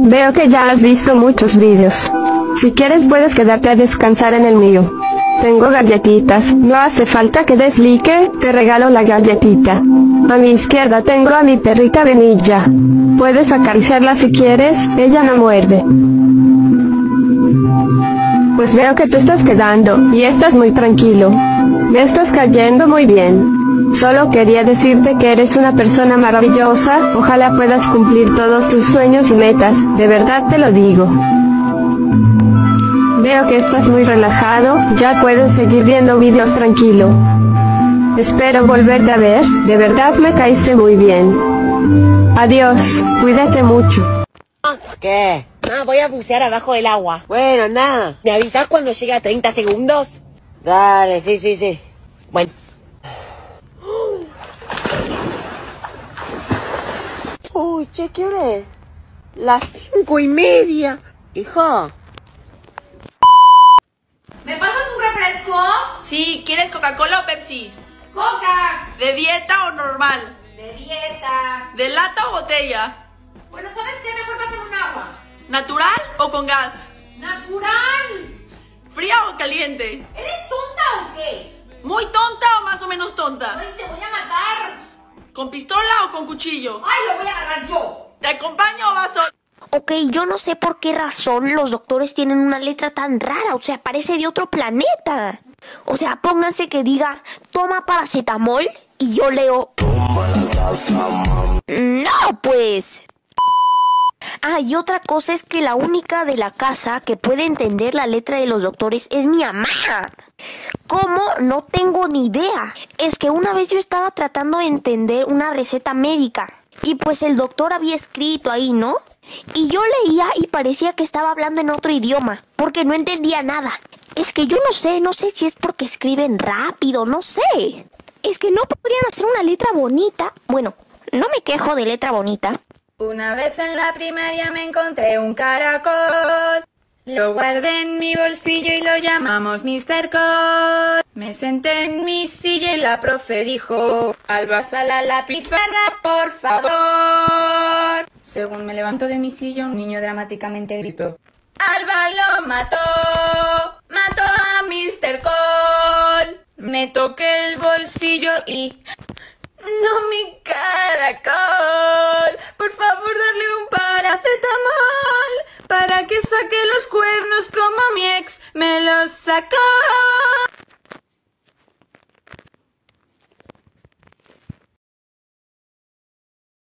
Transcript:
Veo que ya has visto muchos vídeos. Si quieres puedes quedarte a descansar en el mío. Tengo galletitas, no hace falta que deslique, te regalo la galletita. A mi izquierda tengo a mi perrita Benilla. Puedes acariciarla si quieres, ella no muerde. Pues veo que te estás quedando, y estás muy tranquilo. Me estás cayendo muy bien. Solo quería decirte que eres una persona maravillosa, ojalá puedas cumplir todos tus sueños y metas, de verdad te lo digo. Veo que estás muy relajado, ya puedes seguir viendo vídeos tranquilo. Espero volverte a ver, de verdad me caíste muy bien. Adiós, cuídate mucho. ¿Qué? No, voy a bucear abajo del agua. Bueno, nada. ¿Me avisas cuando llegue a 30 segundos? Dale, sí, sí, sí. Bueno. Uy, che, ¿qué hora es? Las cinco y media. Hijo. ¿Me pasas un refresco? Sí, ¿quieres Coca-Cola o Pepsi? ¡Coca! ¿De dieta o normal? De dieta. ¿De lata o botella? Bueno, ¿sabes qué? Mejor pásame un agua. ¿Natural o con gas? ¡Natural! ¿Fría o caliente? ¿Eres tonta o qué? ¿Muy tonta o más o menos tonta? ¡Ay, te voy a! ¿Con pistola o con cuchillo? ¡Ay, lo voy a agarrar yo! ¿Te acompaño o vas solo? Ok, yo no sé por qué razón los doctores tienen una letra tan rara, o sea, parece de otro planeta. O sea, pónganse que diga, toma paracetamol y yo leo... No, pues... Ah, y otra cosa es que la única de la casa que puede entender la letra de los doctores es mi mamá. ¿Cómo? No tengo ni idea. Es que una vez yo estaba tratando de entender una receta médica y pues el doctor había escrito ahí, ¿no? Y yo leía y parecía que estaba hablando en otro idioma, porque no entendía nada. Es que yo no sé, no sé si es porque escriben rápido, no sé. Es que no podrían hacer una letra bonita. Bueno, no me quejo de letra bonita. Una vez en la primaria me encontré un caracol. Lo guardé en mi bolsillo y lo llamamos Mr. Cole. Me senté en mi silla y la profe dijo, Alba, a la pizarra, por favor. Según me levanto de mi silla, un niño dramáticamente gritó, Alba lo mató, mató a Mr. Cole. Me toqué el bolsillo y... No mi caracol. Por favor, darle un paracetamol saqué los cuernos como mi ex me los sacó.